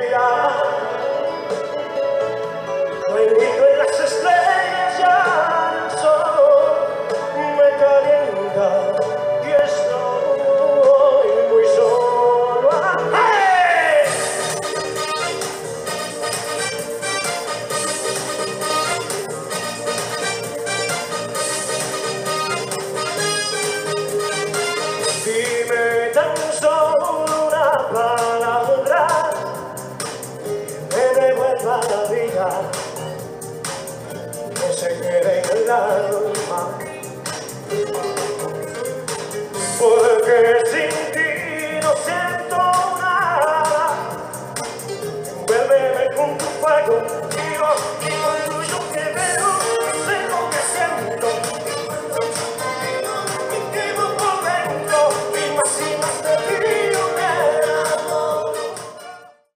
Yeah. Porque sin